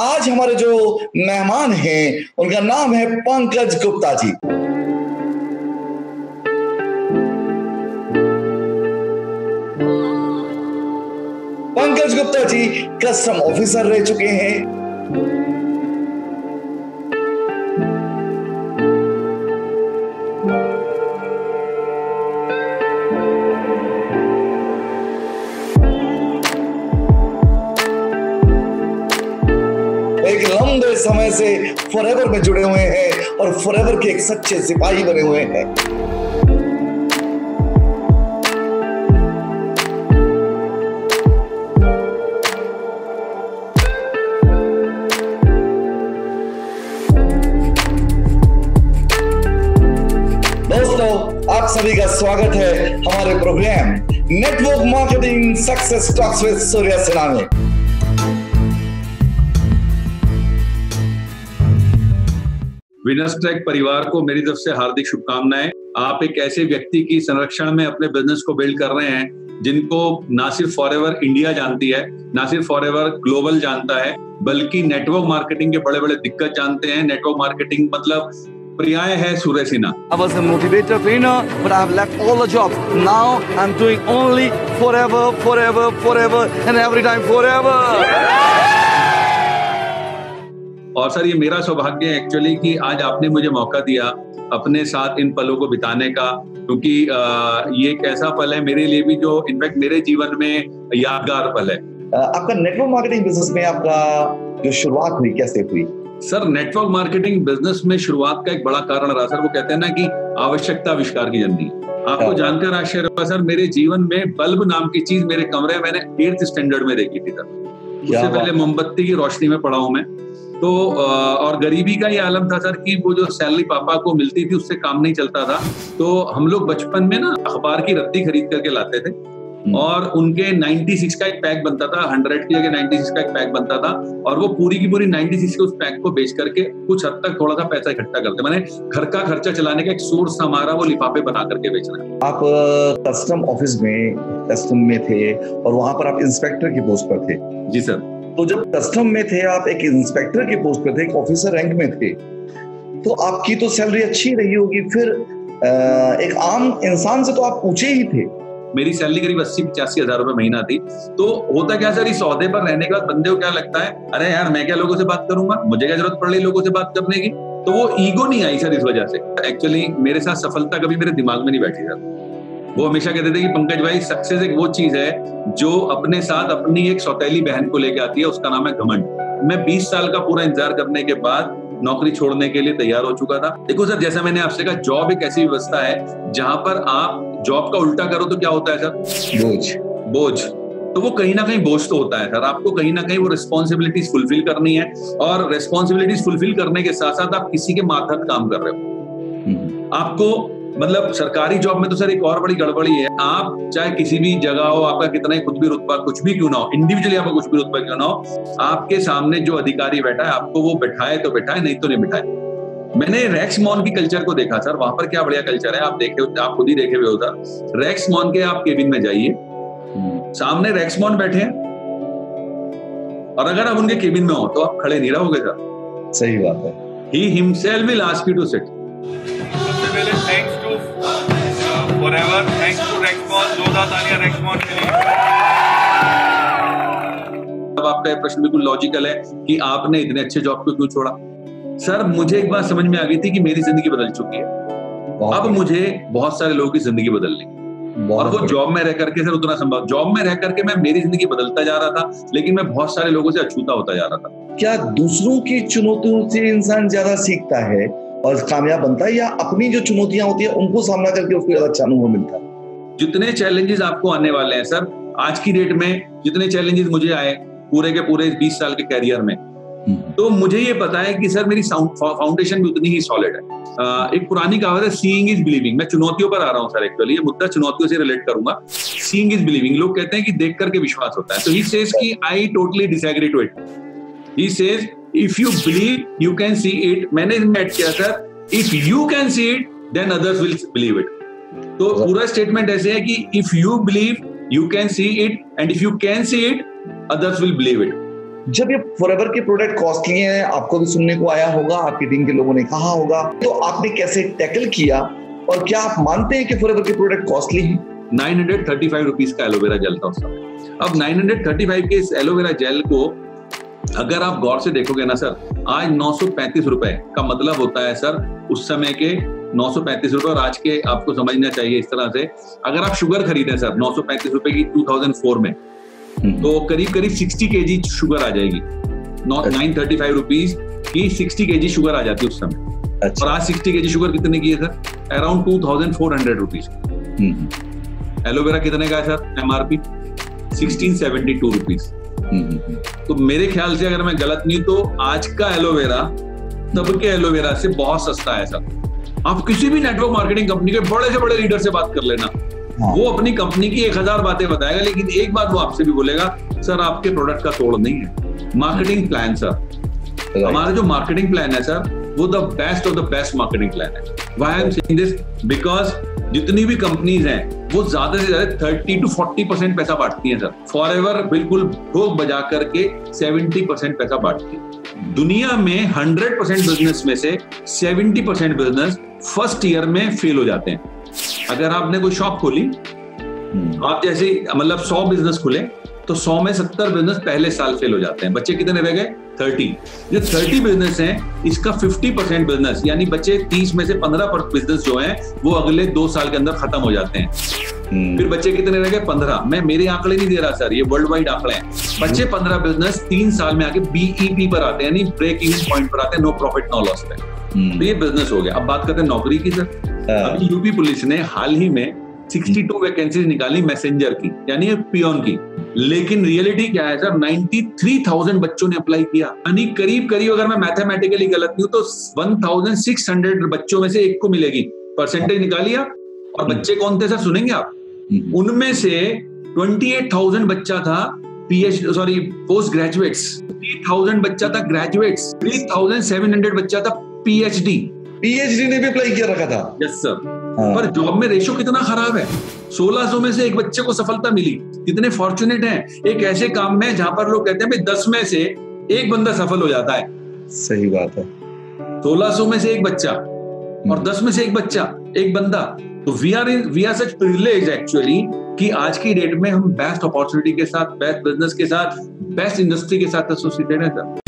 आज हमारे जो मेहमान हैं, उनका नाम है पंकज गुप्ता जी। पंकज गुप्ता जी कस्टम ऑफिसर रह चुके हैं। एक लंबे समय से फॉरएवर में जुड़े हुए हैं और फॉरएवर के एक सच्चे सिपाही बने हुए हैं। दोस्तों, आप सभी का स्वागत है हमारे programme network marketing success talks with Surya Sinha में। विनर्स ट्रैक परिवार को मेरी तरफ़ से हार्दिक शुभकामनाएँ आप एक ऐसे व्यक्ति की संरक्षण में अपने बिज़नेस को बिल्ड कर रहे हैं जिनको ना सिर्फ़ फॉर इंडिया जानती है ना सिर्फ़ फॉर ग्लोबल जानता है बल्कि नेटवर्क मार्केटिंग के बड़े बड़े दिक्कत जानते हैं नेटवर्क मार्केटिंग मतलब प्रियाय है Surya Sinha I was a motivator trainer, but I've left all the jobs. Now I'm doing only forever, forever, forever, and every time forever. और सर ये मेरा सौभाग्य है एक्चुअली कि आज आपने मुझे मौका दिया अपने साथ इन पलों को बिताने का क्योंकि ये एक ऐसा पल है मेरे लिए भी जो इनफैक्ट मेरे जीवन में यादगार पल है। आपका नेटवर्क मार्केटिंग बिज़नेस में आपका जो शुरुआत हुई कैसे हुई? सर नेटवर्क मार्केटिंग बिज़नेस में शुरुआत का एक बड़ा कारण रहा। सर वो कहते हैं ना कि आवश्यकता आविष्कार की जननी। आपको हाँ। जानकर आश्चर्य होगा सर मेरे जीवन में बल्ब नाम की चीज़ मेरे कमरे में मैंने एट्थ स्टैंडर्ड में देखी थी सर। उससे पहले मोमबत्ती की रोशनी में पढ़ा हूँ मैं। तो और गरीबी का ये आलम था सर कि वो जो सैलरी पापा को मिलती थी उससे काम नहीं चलता था। तो हम लोग बचपन में ना अखबार की रद्दी खरीद करके लाते थे। और उनके 96 का एक पैक बनता था 100 की जगह 96 का एक पैक बनता था। और वो पूरी की पूरी 96 के उस पैक को बेच करके कुछ हद तक थोड़ा सा पैसा इकट्ठा करते। मैंने घर का खर्चा चलाने का एक सोर्स हमारा वो लिफाफे बना करके बेचना। आप कस्टम ऑफ़िस में कस्टम में थे और वहाँ पर आप इंस्पेक्टर की पोस्ट पर थे। जी सर। तो जब कस्टम में थे, आप एक इंस्पेक्टर की पोस्ट पर थे, एक ऑफिसर रैंक में थे तो आपकी तो सैलरी अच्छी रही होगी। फिर एक आम इंसान से तो आप पूछे ही थे। मेरी सैलरी करीब अस्सी, पचासी हज़ार रुपए महीना थी। तो होता क्या सर, इस औहदे पर रहने के बाद बंदे को क्या लगता है, अरे यार, मैं क्या लोगों से बात करूँगा? मुझे क्या ज़रूरत पड़ रही लोगों से बात करने की? तो वो ईगो नहीं आई सर इस वजह से। एक्चुअली मेरे साथ सफलता कभी मेरे दिमाग में नहीं बैठी सर। वो हमेशा कहते थे कि पंकज भाई सक्सेस एक वो चीज़ है जो अपने साथ अपनी एक सौतेली बहन को लेके आती है उसका नाम है घमंड। मैं 20 साल का पूरा इंतज़ार करने के बाद नौकरी छोड़ने के लिए तैयार हो चुका था। देखो सर जैसा मैंने आपसे कहा जॉब एक ऐसी व्यवस्था है जहाँ पर आप जॉब का उल्टा करो तो क्या होता है सर? बोझ। बोझ। तो वो कहीं ना कहीं बोझ तो होता है सर। आपको कहीं ना कहीं वो रिस्पॉन्सिबिलिटीज फुलफिल करनी है और रिस्पॉन्सिबिलिटीज फुलफिल करने के साथ साथ आप किसी के माथक काम कर रहे हो। आपको मतलब सरकारी जॉब में तो सर एक और बड़ी गड़बड़ी है। आप चाहे किसी भी जगह हो आपका कितना ही खुद भी रुतबा कुछ भी क्यों ना हो इंडिविजुअली आपका कुछ भी रुतबा क्यों ना हो आपके सामने जो अधिकारी बैठा है आपको वो बैठाए तो बैठाए नहीं तो नहीं बैठाए। मैंने रैक्स मॉन की कल्चर को देखा सर वहाँ पर क्या बढ़िया कल्चर है आप देखे आप खुद ही देखे हुए हो सर। रैक्स मॉन के आप केबिन में जाइए। सामने रैक्समॉन बैठे हैं। और अगर आप उनके केबिन में हो तो आप खड़े नहीं रहोगे सर। सही बात है। He himself will ask you to sit जोरदार तालियाँ रेक्समॉन के लिए। अब आपका ये प्रश्न बिल्कुल लॉजिकल है कि आपने इतने अच्छे जॉब को क्यों छोड़ा? सर मुझे एक बात समझ में आ गई थी कि मेरी ज़िंदगी बदल चुकी है। बहुत अब मुझे बहुत सारे लोगों की ज़िंदगी बदलनी। और वो जॉब में रह करके सर उतना संभव जॉब में रह करके मैं मेरी ज़िंदगी बदलता जा रहा था लेकिन मैं बहुत सारे लोगों से अछूता होता जा रहा था। क्या दूसरों की चुनौतियों से इंसान ज़्यादा सीखता है और कामयाब बनता है? या अपनी जो चुनौतियाँ होती है उनको सामना करके उसको ज़्यादा अच्छा अनुभव मिलता है? जितने चैलेंजेस आपको आने वाले हैं सर आज की डेट में जितने चैलेंजेस मुझे आए पूरे के पूरे 20 साल के कैरियर में। तो मुझे ये पता है कि सर मेरी फाउंडेशन भी उतनी ही सॉलिड है। एक पुरानी कहावत है सीइंग इज़ बिलीविंग मैं चुनौतियों पर आ रहा हूँ सर एक्चुअली ये मुद्दा चुनौतियों से रिलेट करूँगा। सीइंग इज़ बिलीविंग लोग कहते हैं कि देख करके विश्वास होता है। तो ही सेज कि I totally disagree to it he says if you believe you can see it मैंने इसमें ऐड किया sir if you can see it then others will believe it तो पूरा स्टेटमेंट ऐसे है कि if you believe you can see it and if you can see it others will believe it जब ये फॉरएवर के product costly हैं आपको भी सुनने को आया होगा आपकी टीम के लोगों ने कहा होगा तो आपने कैसे टैकल किया और क्या आप मानते हैं कि फॉरएवर के प्रोडक्ट कॉस्टली हैं? Nine hundred thirty five rupees का एलोवेरा जेल था उस समय अब नाइन हंड्रेड थर्टी फाइव के इस एलोवेरा जेल को अगर आप गौर से देखोगे ना सर आज नौ सौ पैंतीस रुपए का मतलब होता है सर उस समय के नौ सौ पैंतीस रुपए और आज के आपको समझना चाहिए इस तरह से। अगर आप शुगर खरीदें सर नौ सौ पैंतीस रुपए की टू थाउज़ेंड फोर में तो करीब करीब सिक्सटी के जी शुगर आ जाएगी। नाइन थर्टी फाइव रुपीज़ की सिक्सटी के जी शुगर आ जाती है उस समय। अच्छा। और आज सिक्सटी के जी शुगर कितने की है sir? Around two thousand four hundred rupees aloe vera कितने का है sir? MRP sixteen seventy two rupees तो मेरे ख्याल से अगर मैं गलत नहीं तो आज का एलोवेरा तब के एलोवेरा से बहुत सस्ता है सर आप किसी भी नेटवर्क मार्केटिंग कंपनी के बड़े से बड़े लीडर से बात कर लेना। हाँ। वो अपनी कंपनी की एक हज़ार बातें बताएगा लेकिन एक बात वो आपसे भी बोलेगा सर आपके प्रोडक्ट का तोड़ नहीं है। मार्केटिंग प्लान सर हमारा जो मार्केटिंग प्लान है सर वो the best of the best marketing plan है। Why I am saying this because जितनी भी कंपनीज़ हैं, वो ज़्यादा से ज़्यादा थर्टी टू फोर्टी परसेंट पैसा बांटती हैं सर फॉर एवर बिल्कुल भोग बजा करके सेवेंटी परसेंट पैसा बांटती है दुनिया में हंड्रेड परसेंट बिज़नेस में से seventy percent business first year में फेल हो जाते हैं अगर आपने कोई शॉप खोली। आप जैसे मतलब सौ बिज़नेस खुले तो सौ में सत्तर बिज़नेस पहले साल फेल हो जाते हैं। बच्चे कितने रह गए? थर्टी। जो थर्टी बिज़नेस है इसका फिफ्टी परसेंट बिज़नेस यानी बच्चे तीस में से पंद्रह बिज़नेस जो है वो अगले दो साल के अंदर खत्म हो जाते हैं। हम्म। फिर बच्चे कितने रह गए? पंद्रह। मैं मेरे आंकड़े नहीं दे रहा सर ये वर्ल्ड वाइड आंकड़े हैं। बच्चे पंद्रह बिज़नेस तीन साल में आके बीईपी पर आते हैं यानी ब्रेक इवन पॉइंट पर आते हैं नो प्रॉफिट नो लॉस पे। तो ये बिज़नेस हो गया। अब बात करते हैं नौकरी की सर। हाँ। अभी यूपी पुलिस ने हाल ही में 62 वैकेंसीज निकाली मैसेंजर की यानी पियोन की। लेकिन रियलिटी क्या है सर 93,000 बच्चों ने अप्लाई किया। यानी करीब करीब अगर मैं मैथमेटिकली गलत नहीं हूँ तो 1,600 बच्चों में से एक को मिलेगी। परसेंटेज निकालिए और बच्चे कौन थे सर सुनेंगे आप? हम्म। उनमें से 28,000 बच्चा था पीएच सॉरी पोस्ट ग्रेजुएट्स 3,000 बच्चा था ग्रेजुएट्स 3,700 बच्चा था पीएचडी पीएचडी ने भी अप्लाई किया रखा था। यस सर हाँ। पर जॉब में रेशो कितना खराब है? 1600 में से एक बच्चे को सफलता मिली। कितने फॉर्चुनेट हैं? एक ऐसे काम में जहाँ पर लोग कहते हैं भाई दस में से एक बंदा सफल हो जाता है। सही बात है। 1600 में से एक बच्चा और हम्म। दस में से एक बच्चा एक बंदा। तो we are in we are such privilege actually कि आज की डेट में हम बेस्ट अपॉर्चुनिटी के साथ बेस्ट बिज़नेस के साथ बेस्ट इंडस्ट्री के साथ एसोसिएटेड है सर